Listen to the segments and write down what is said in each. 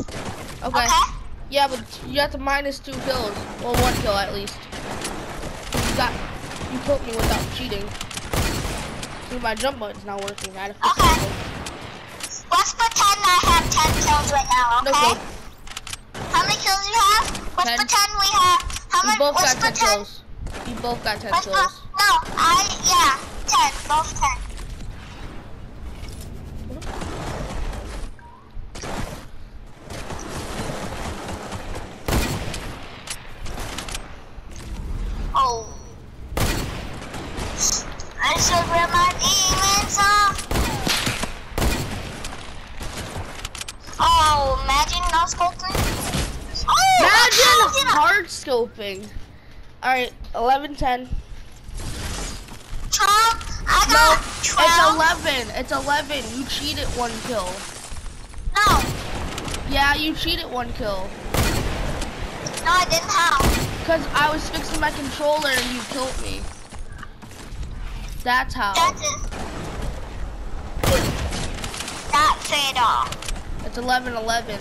Okay. Okay. Yeah, but you have to minus two kills. Well, one kill at least. You got, you killed me without cheating. See, my jump button's not working. I Okay. Let's pretend I have 10 kills right now, okay? kill. How many kills you have? Let's Ten. pretend we have. How many? both let's got 10 kills. You both got 10 Let's kills. no, I yeah, 10, both 10. Scoping. Alright, 11 10. 12. I No, got it's 11. It's 11. You cheated one kill. No, Yeah, you cheated one kill. no, I didn't have. Because I was fixing my controller and you killed me. That's how. That's it. That's it all. It's 11 11.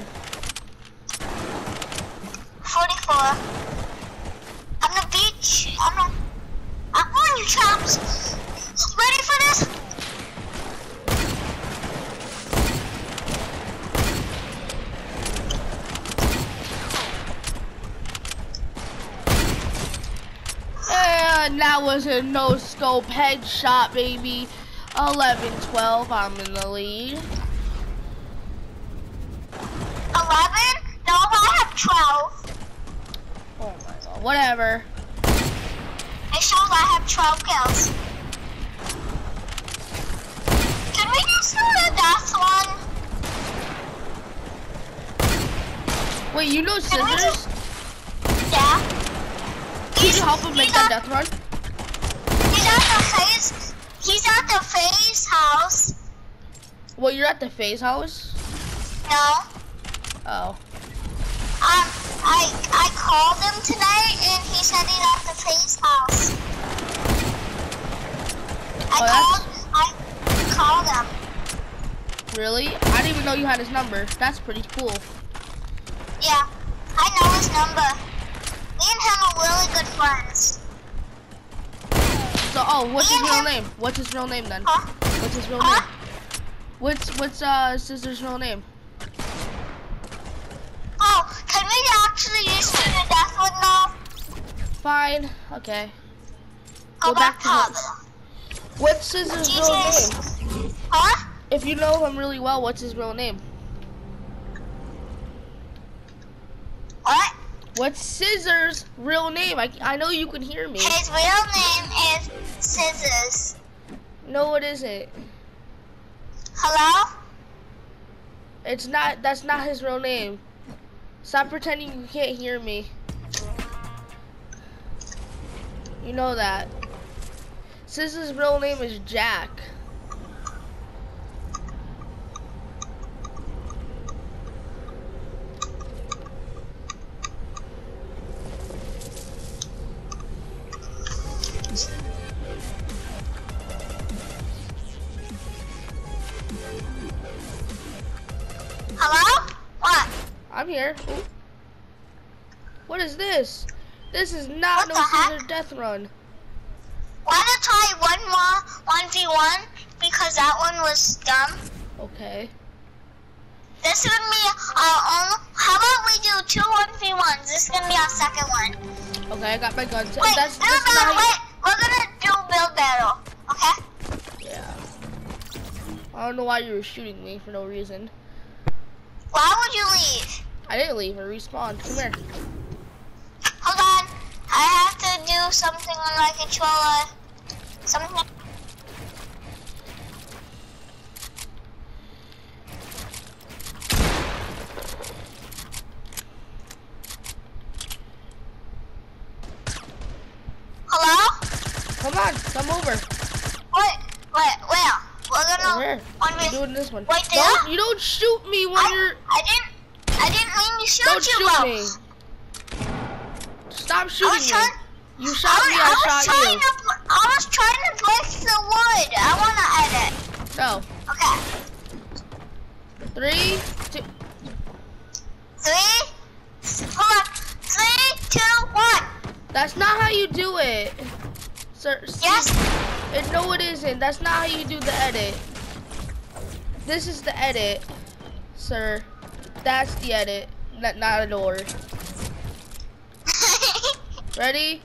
44. I'm gonna beat you. I'm gonna. I'm chops. Ready for this? And that was a no scope headshot, baby. 11 12. I'm in the lead. 11? No, I have 12. Oh my god. Whatever. It shows I have 12 kills. Can we just do the death one? Wait, you know scissors? Yeah. Can you help him make that at- death run? He's at the FaZe. He's at the FaZe house. Well, you're at the FaZe house? No. Oh. Um, I I called him tonight, and he's at the FaZe house. I Oh, called. I called him. Really? I didn't even know you had his number. That's pretty cool. Yeah, I know his number. Me and him are really good friends. So, oh, what's his real him- name? What's his real name then? Huh? What's his real Huh? name? What's what's uh Scissors' real name? Oh, can we actually use to the death one now? Fine. Okay. Go Go back to. What's Scissors' real name? Huh? If you know him really well, what's his real name? What? What's Scissors' real name? I, I know you can hear me. His real name is Scissors. No, it isn't. Hello? It's not. That's not his real name. Stop pretending you can't hear me. You know that. Scissors' real name is Jack. Hello? I'm here. Ooh. What is this? This is not What no heck? scissor death run. Wanna try one more 1v1? Because that one was dumb. Okay. This is gonna be our own. How about we do two 1v1s? This is gonna be our second one. Okay, I got my guns. Wait, that's that's battle. not. Wait, we're gonna do build battle. Okay? Yeah. I don't know why you were shooting me for no reason. Why would you leave? I didn't leave. I respawned. Come here. Hold on. I have to do something on my controller. Something. Hello? Come on, come over. Wait, wait, where? We're gonna. Over here. One I'm doing this one. Right there? Don't, you don't shoot me when I, you're. I didn't. I didn't mean to shoot Don't you, shoot. Me. Stop shooting me. You shot I, me, I, I shot you. To, I was trying to break the wood. I want to edit. Go. Okay. Three, That's not how you do it. Sir, yes. It, no, it isn't. That's not how you do the edit. This is the edit, sir. That's the edit, not, not a door. Ready?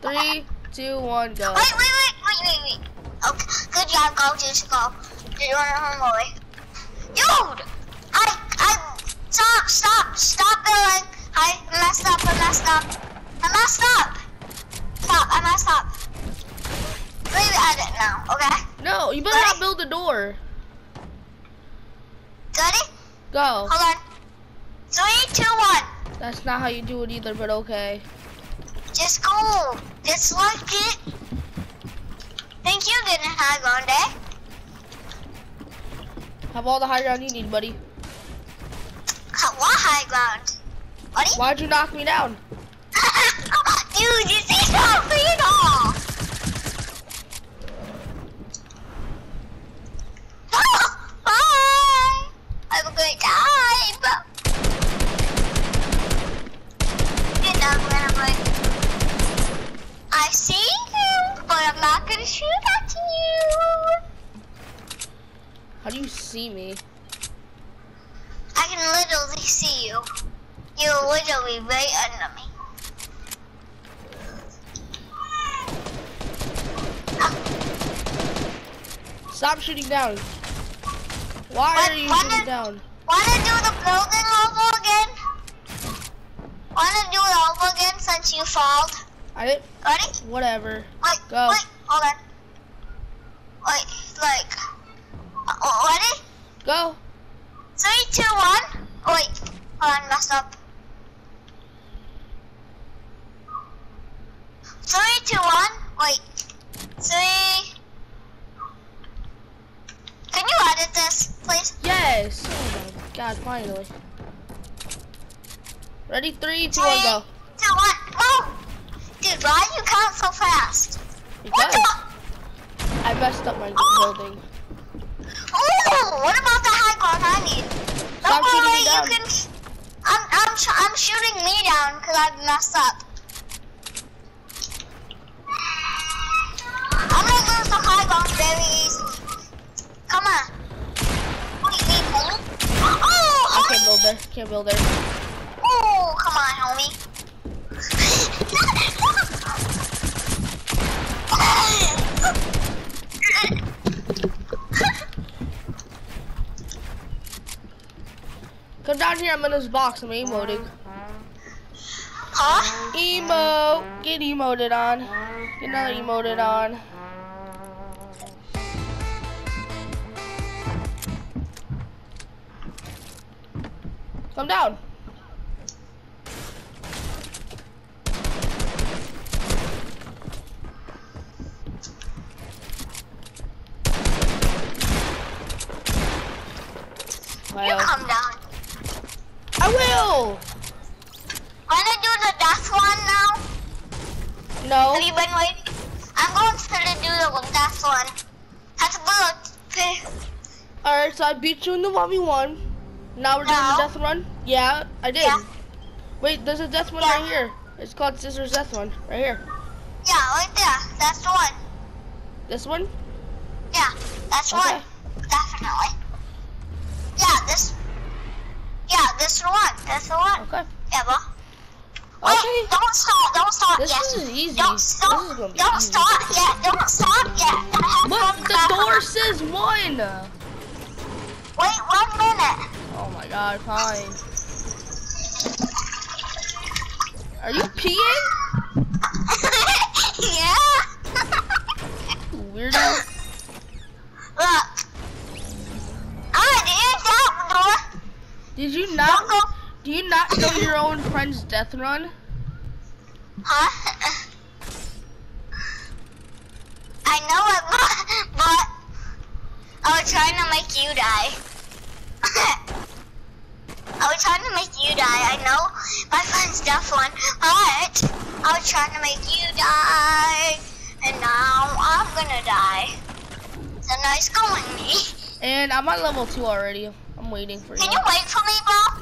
Three, two, one, go. Wait, wait, wait, wait, wait, wait. Okay, good job, go, just go. Did you want to run away? Dude! I, I, stop, stop, stop building. I messed up, I messed up. I messed up. Stop, I messed up. Leave edit now, okay? No, you better not build a door. Ready? Go. Hold on. Three, two, one. That's not how you do it either, but okay. Just go. Just like it. Thank you, good high ground, eh? Have all the high ground you need, buddy. What high ground? Buddy? Why'd you knock me down? Dude, you see something at all? Bye. Have a great time. Good night, Grandma. I see you, but I'm not gonna shoot at you. How do you see me? I can literally see you. You're literally right under me. Stop shooting down. Why What- are you what shooting down? Wanna do the building over again? Wanna do it over again since you failed? I didn't. Ready? Whatever. Wait, Go. wait, hold on. Wait, like, uh, ready? Go. Three, two, one. Oh, wait, hold on, messed up. Three, two, one. Wait, three. Can you edit this, please? Yes. Oh my god, finally. Ready? Three, two, one, go. Three, two, one, go. Dude, why do you count so fast? What Because the? I messed up my Oh. building. Oh, what about the high ground Don't Stop worry, you can. I'm I'm sh- I'm shooting me down because I've messed up. I'm gonna lose the high ground very easy. Come on. What do you need, homie? Oh, oh I can't build there. Can't build there. Oh, come on, homie. Come down here. I'm in this box. I'm emoting. huh? Emo. Get emoted on. Get another emoted on. Come down. You come down. I will. Wanna do the death one now? No. Have you been waiting? I'm going to do the death one. That's good. All right, so I beat you in the one v one. Now we're doing the death run. Yeah, I did. Yeah. Wait, there's a death one Yeah. right here. It's called Scissors Death One, right here. Yeah, right there. That's the one. This one. Yeah, that's Okay. one. Definitely. Yeah, this. This the one. That's the one. Okay. Yeah, bro. Wait, Okay. don't stop. Don't stop This yet. is easy. Don't This stop. is gonna be Don't easy. stop yet. Don't stop yet. But the door says one. Wait one minute. Oh my god, fine. Are you peeing? Your own friend's death run? Huh? I know it, but, but I was trying to make you die. I was trying to make you die. I know my friend's death one, but I was trying to make you die, and now I'm gonna die. So nice going, me. And I'm at level two already. I'm waiting for you. Can you wait for me, bro?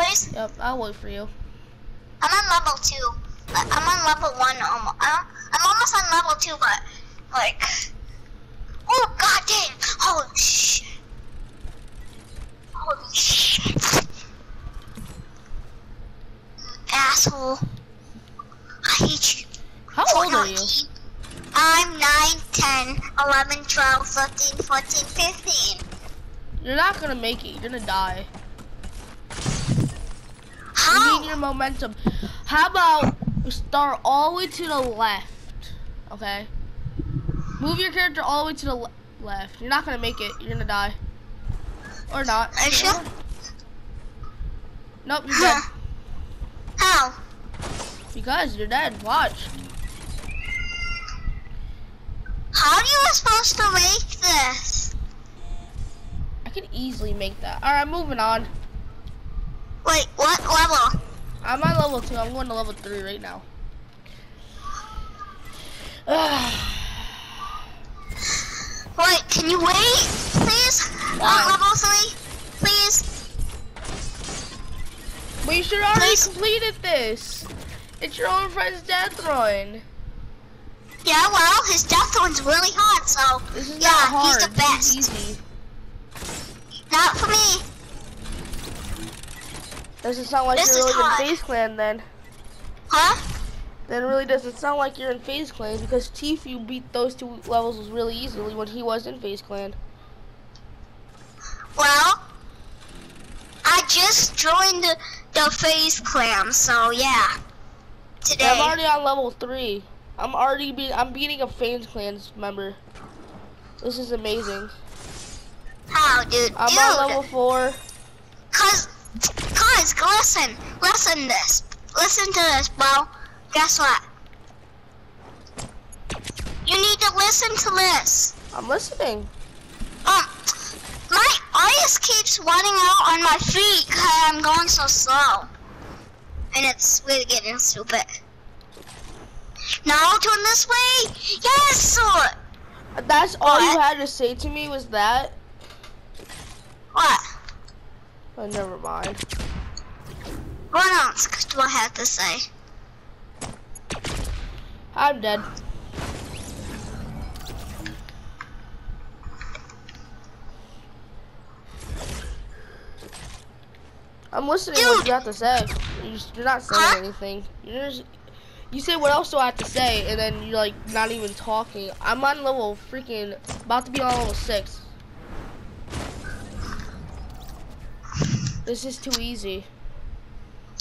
Please. Yep, I'll wait for you. I'm on level two. I'm on level one almost. I'm, I'm almost on level two, but like, oh god damn! Holy shit! Holy shit! Asshole! I hate you. How old are you? I'm 9, 10, 11, 12, 13, 14, 15. You're not gonna make it. You're gonna die. Your momentum. How about we start all the way to the left? Okay. Move your character all the way to the le left. You're not gonna make it. You're gonna die. Or not. Are you sure? Nope, you're dead. How? Because you're dead. Watch. How are you supposed to make this? I can easily make that. Alright, moving on. Wait, what level? I'm on level two. I'm going to level three right now. Wait, can you wait, please? Why? Uh, level three, please. you should already Please. completed this. It's your own friend's death run. Yeah, well, his death one's really hard, so yeah, he's the best. Not for me. Doesn't sound like This you're really hard. in FaZe Clan then. Huh? Then really doesn't sound like you're in FaZe Clan because Tfue beat those two levels really easily when he was in FaZe Clan. Well, I just joined the, the FaZe Clan, so yeah. Today. I'm already on level three. I'm already be I'm beating a FaZe Clan member. This is amazing. How, dude? I'm dude. on level four. Cause, listen, listen this, listen to this, bro. Guess what? You need to listen to this. I'm listening. Um, my ice keeps running out on my feet because I'm going so slow, and it's really getting stupid. Now turn this way. Yes. That's all you had to say to me was that. What? Oh, never mind. What else do I have to say? I'm dead. I'm listening to what you have to say. You're, just, you're not saying Huh? anything. You're just, you say what else do I have to say, and then you're like not even talking. I'm on level freaking about to be on level six. This is too easy.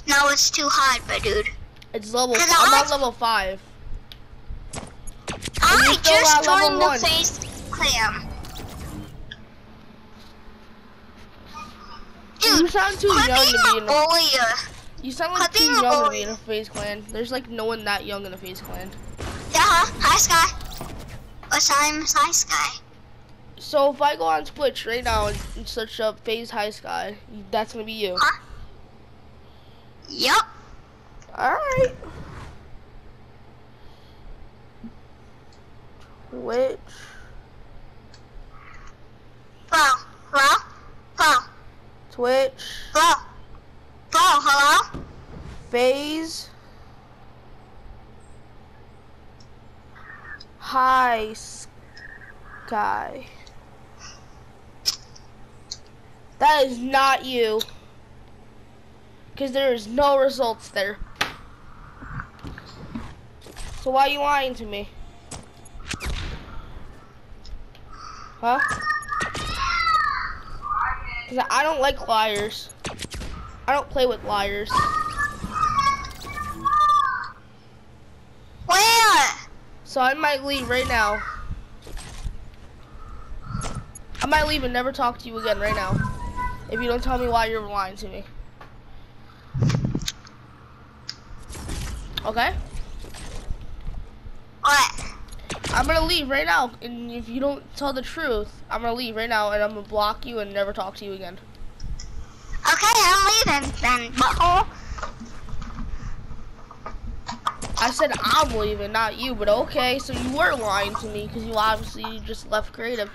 No, it's too hard, but dude. It's level. I'm I- on level five. I just joined the FaZe Clan. You sound too young to be in. A, bullier. you sound like too young to be in a FaZe clan. There's like no one that young in a FaZe clan. Yeah? Hi, Sky. What's I'm Hi, Sky. So if I go on Twitch right now and, and search up FaZe High Sky, that's gonna be you. Huh? Alright. Twitch. Bro, hello? Bro, Twitch. bro. Bro, hello? FaZe. High Sky. That is not you. Because there is no results there. So why are you lying to me? Huh? Because I don't like liars. I don't play with liars. Where? So I might leave right now. I might leave and never talk to you again right now. If you don't tell me why you're lying to me. Okay? I'm gonna leave right now. And if you don't tell the truth, I'm gonna leave right now and I'm gonna block you and never talk to you again. Okay, I'm leaving then, butthole. I said I'm leaving, not you, but okay. So you were lying to me because you obviously just left creative.